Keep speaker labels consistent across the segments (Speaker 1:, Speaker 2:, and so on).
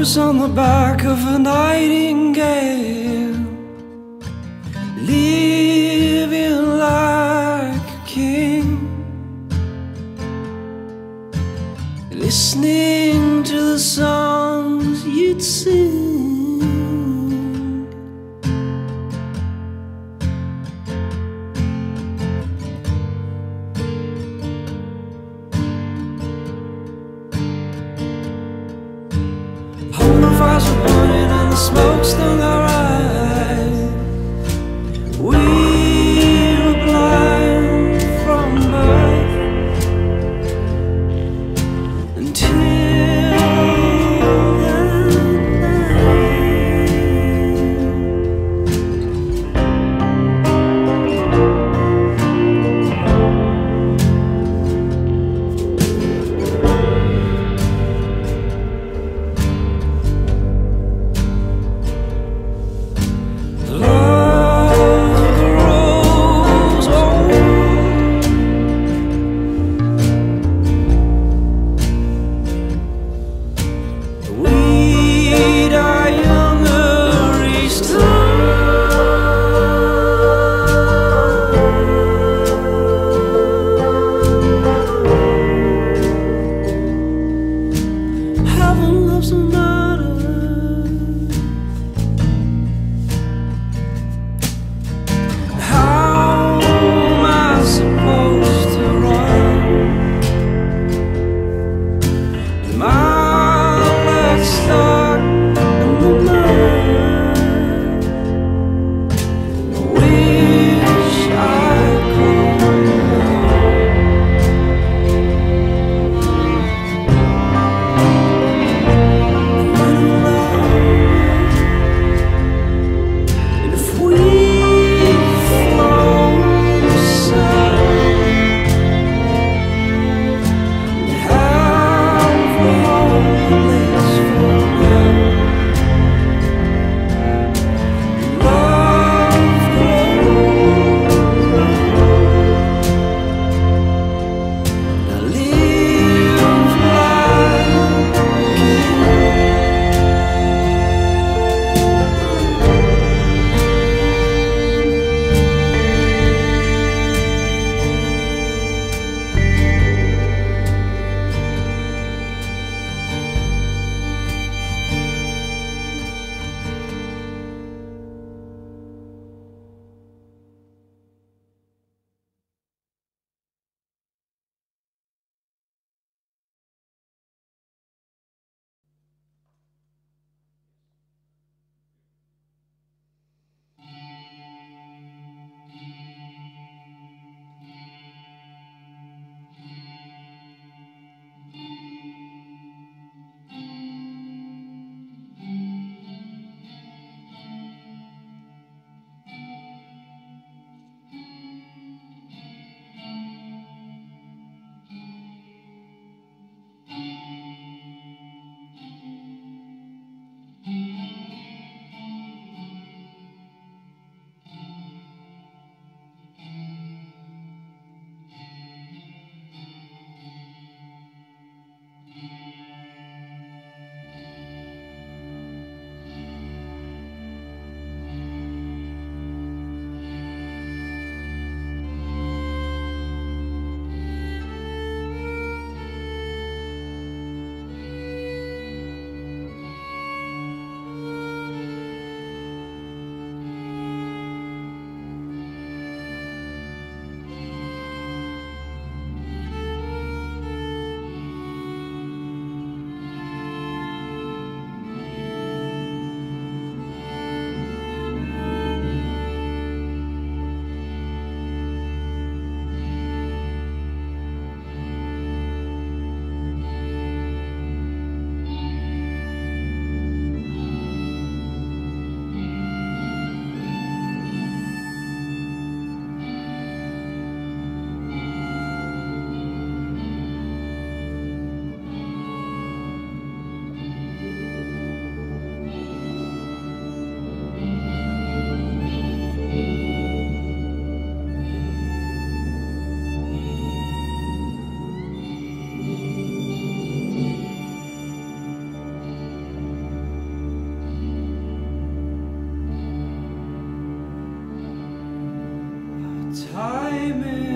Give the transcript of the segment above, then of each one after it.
Speaker 1: was on the back of a nightingale, time is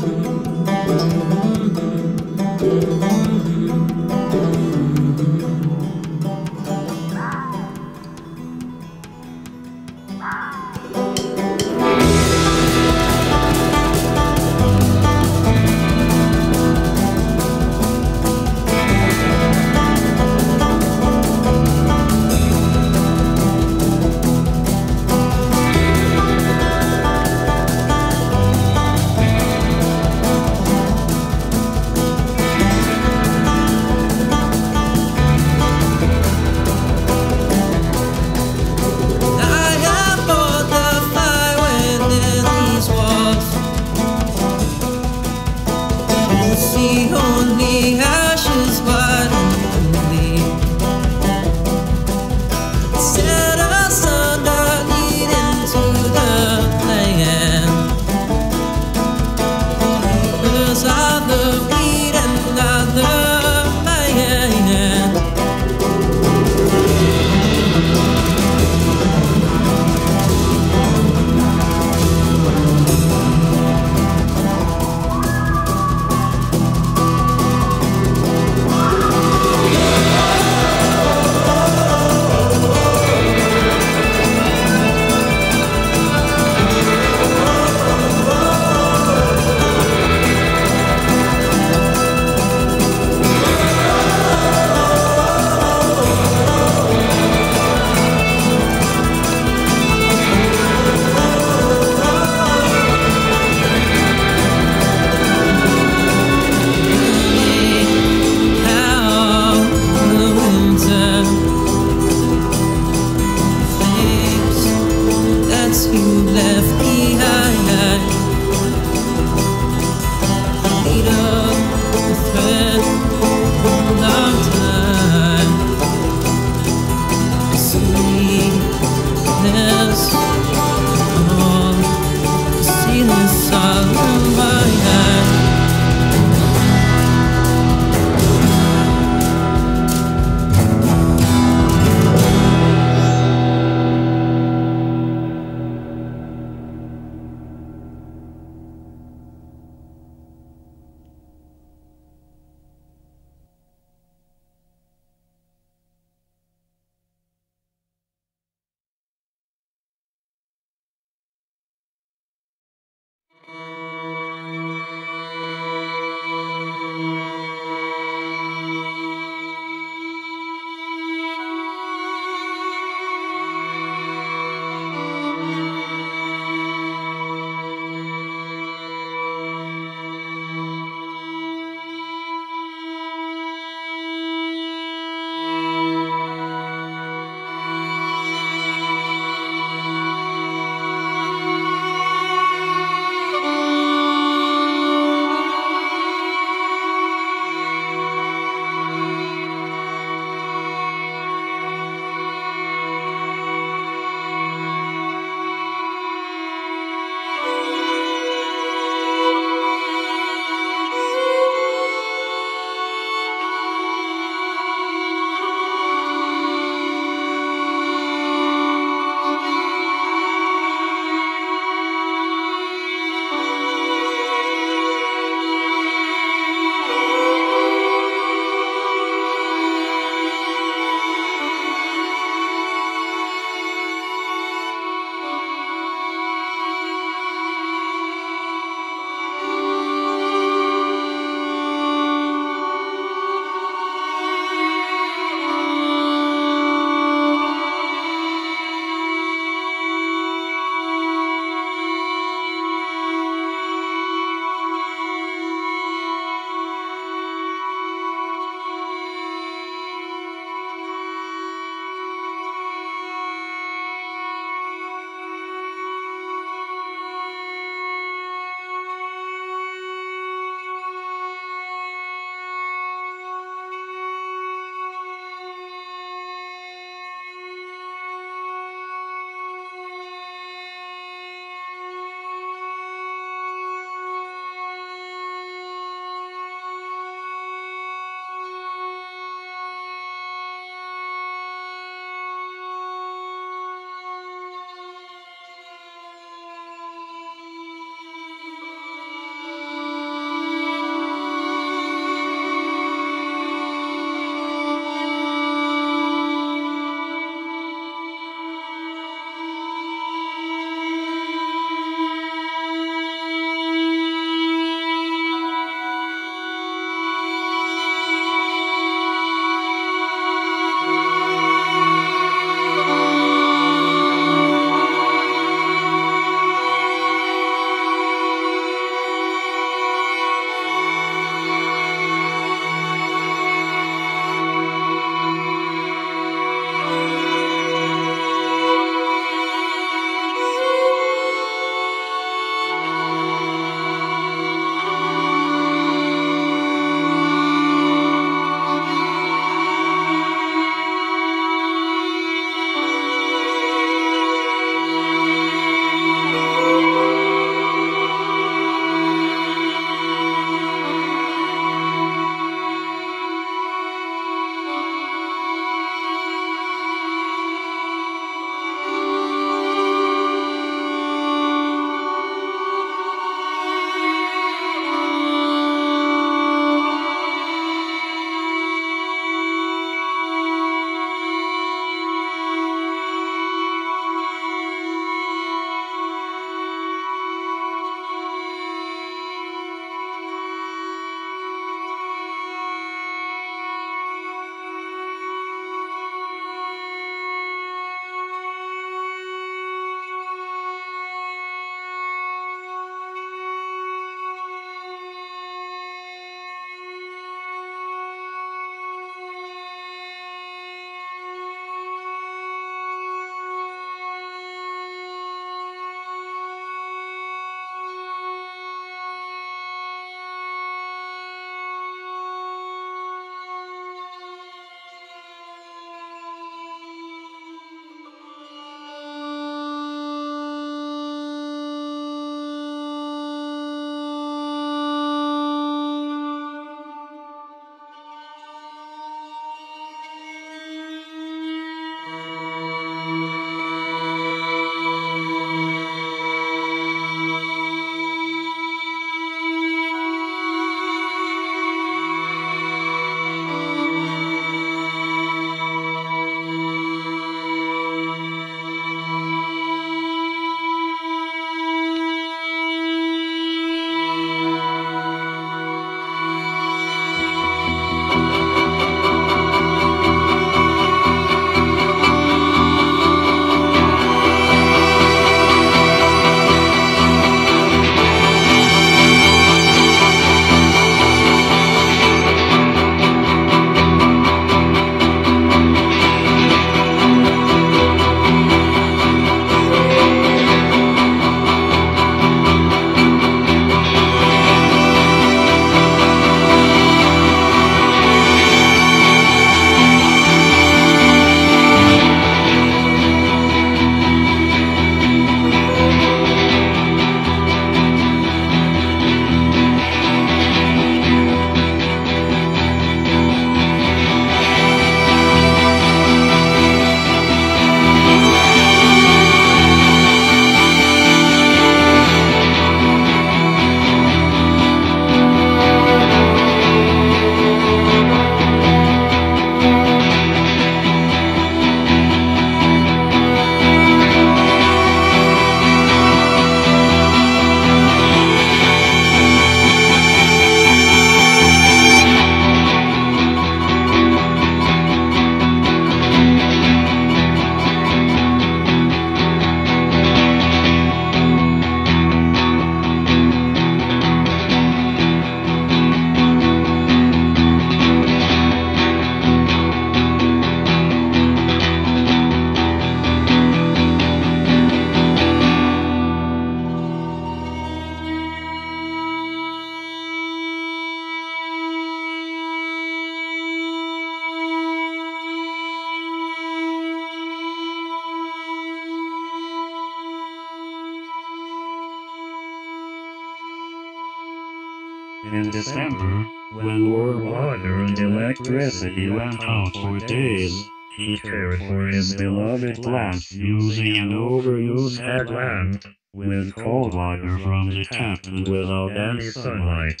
Speaker 2: electricity went out for days, he cared for his beloved plants using an overused headlamp with cold water from the tap and without any sunlight.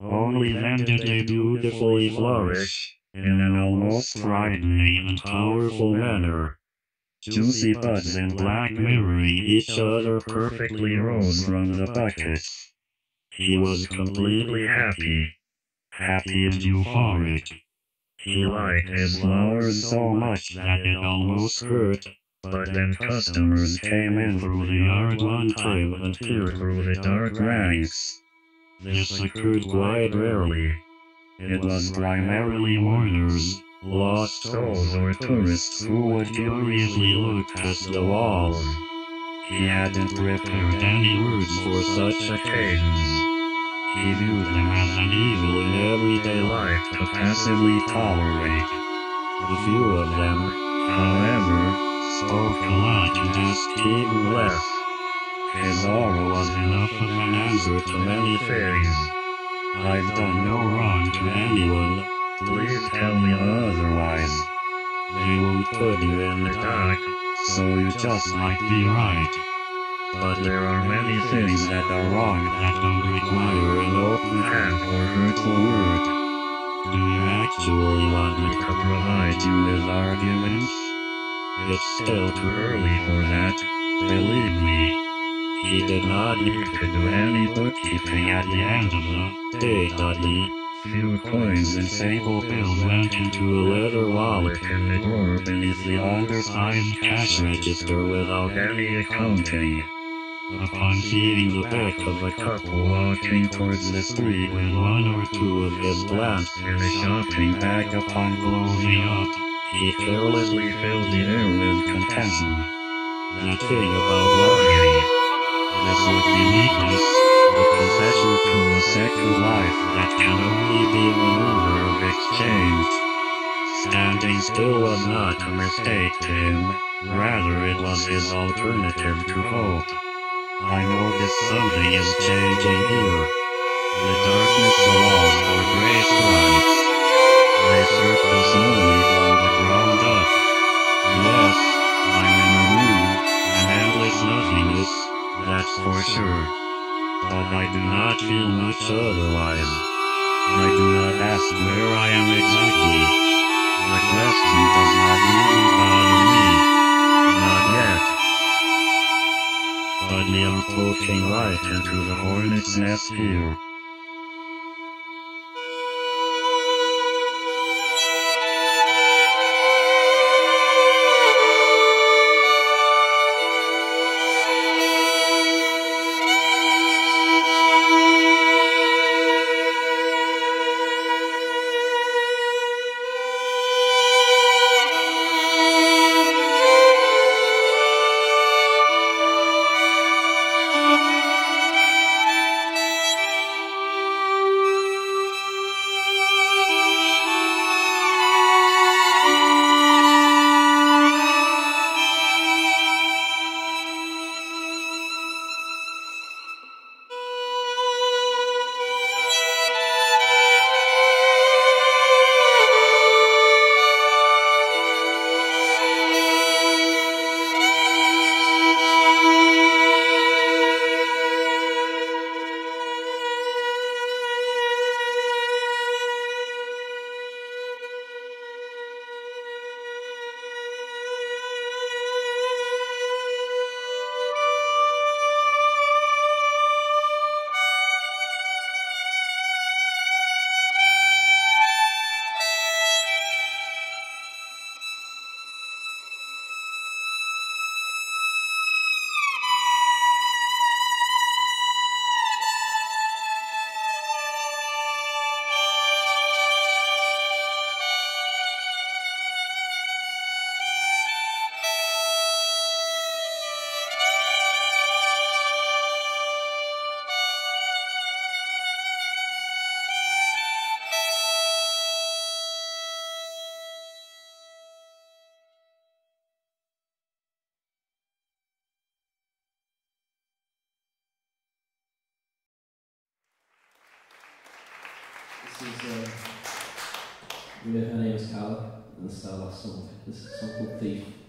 Speaker 2: Only then did they beautifully flourish in an almost frightening and powerful manner. Juicy buds and black mirroring each other perfectly rose from the buckets. He was completely happy, happy and euphoric. He liked his flowers so much that it almost hurt. But then customers came in through the yard one time and peered through the dark ranks. This occurred quite rarely. It was primarily mourners, lost souls or tourists who would curiously look past the walls. He hadn't prepared any words for such occasions. He viewed them as an evil in everyday life to passively tolerate. The few of them, however, spoke a lot and asked even less. His aura was enough of an answer to many things. I've done no wrong to anyone. Please tell me otherwise. They won't put you in the dark, so you just might be right. But there are many things that are wrong that don't require an open hand or hurtful word. Do you actually want me to provide you with arguments? It's still too early for that, believe me. He did not need to do any bookkeeping at the end of the day, did he? Few coins and sable bills went into a leather wallet in the drawer beneath the undersized cash register without any accounting. Upon seeing the back of a couple walking towards the street with one or two of his plants in a shopping bag upon closing up, he carelessly filled the air with contention. The thing about this would be weakness, the confession to a second life that can only be a maneuver of exchange. Standing still was not a mistake to him, rather it was his alternative to hope. I know notice something is changing here. The darkness allows for gray stripes. They circle slowly from the ground up. Yes, I'm in a room, an endless nothingness, that's for sure. But I do not feel much otherwise. I do not ask where hornet's
Speaker 3: Calla, and this is our last song.